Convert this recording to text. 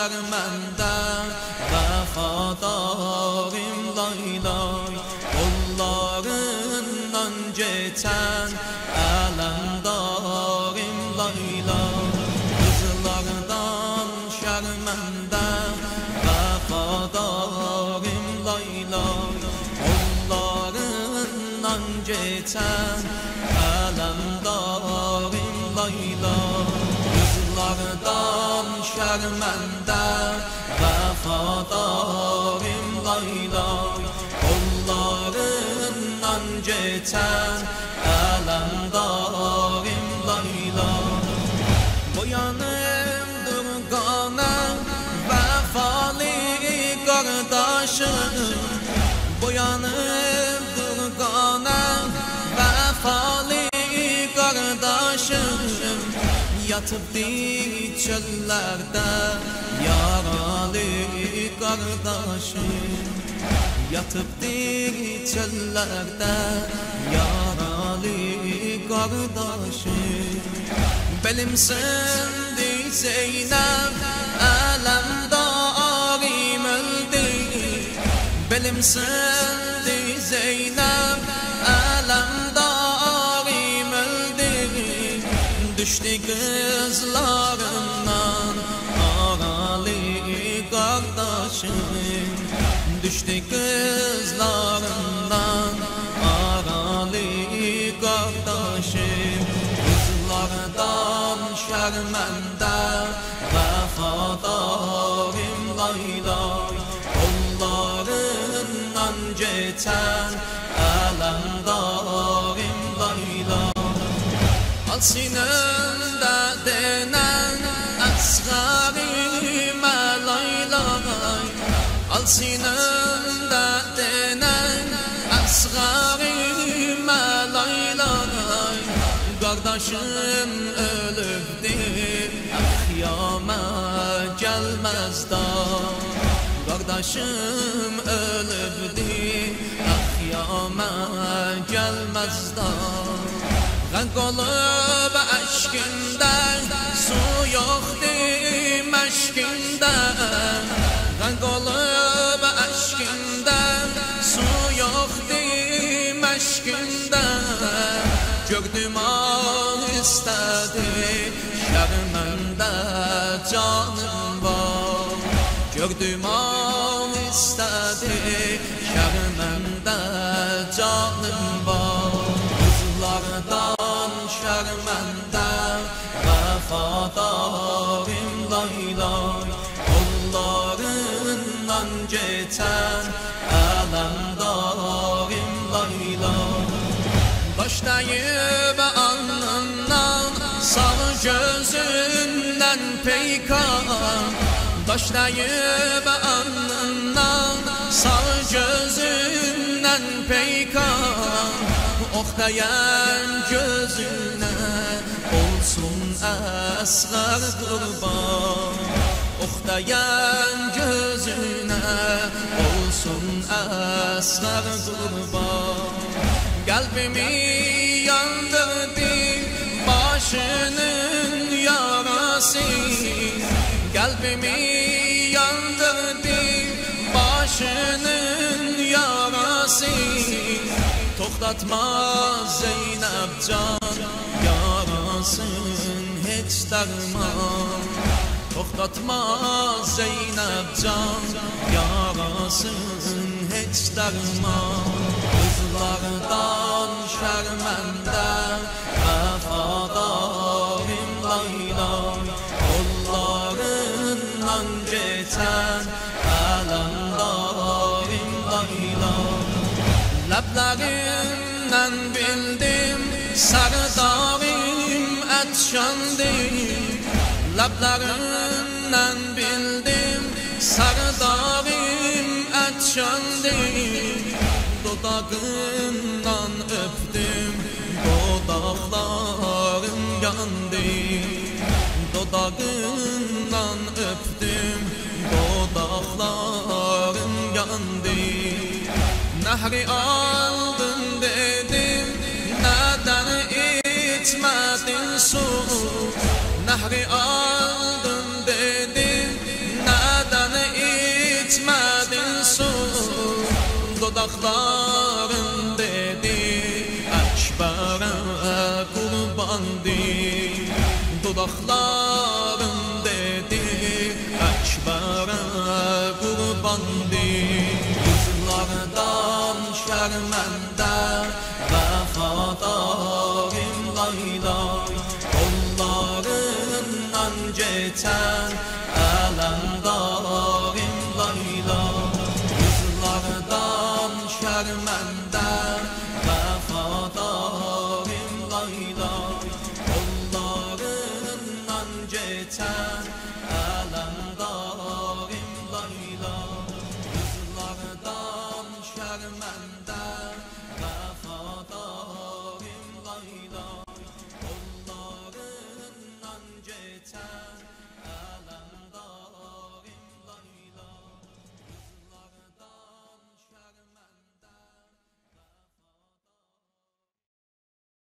şermende Vefadarim lay lay Kollarından geçen Elemdarim lay lay Kızlardan şermende Vefadarim lay lay Kollarından geçen Kızlardan şermende Vefadarim lay lay Kollarından geçen Yatıp di çöllerde Yaralı kardeşim. Yatıp di çöllerde Yaralı kardeşim. Belim söndü Zeynep Elemdarim öldü. Belim söndü kardeşim Düştü kızlarından Aralı kardeşim Kızlardan şermende Vefadarim lay lay Kollarından geçen Elemdarim lay lay Al sinende denen lay Al sinende denen Esgarime lay lay Kardeşim ölübdü Ahyama gelmez da Kardeşim ölübdü Ahyama gelmez da Gərq olub əşkində gök duman istədi Yarımında canım var. Gök duman istədi Yarımında canım var. Qızlardan şərməndə Vəfadarım lay lay Onlarından geçən Ələmdə Başlayıp alnından Sağ gözünden peykan. Başlayıp alnından Sağ gözünden peykan. Oxtayan gözüne olsun əsğər qurban Oxtayan gözüne olsun əsğər qurban Qəlbimi Qəlbimi yandırdı başının yarası. Toxtatma Zeynep can Yarasın heç dərman Toxtatma Zeynep can Yarasın heç dərman Qızlardan şərməndə Vəfadarim lay lay Kollarından geçən Ələmdarim lay lay Ləblərindən bildim Sərdarim ətşandır Ləblərindən bildim Sərdarim ətşandır Dodağından öpdüm Dodaqlarım yandı. Dodağından öpdüm Zehri aldın dedim Neden içmedin su? Nehri aldın dedim Neden içmedin su? Dudakların dedi Ekbere kurbandı Dudakların dedi Ekbere kurbandı şermende Vefadarim laylay Kollarından geçen Alemdarim laylay Yüzlerden şermende Vefadarim laylay Kollarından geçen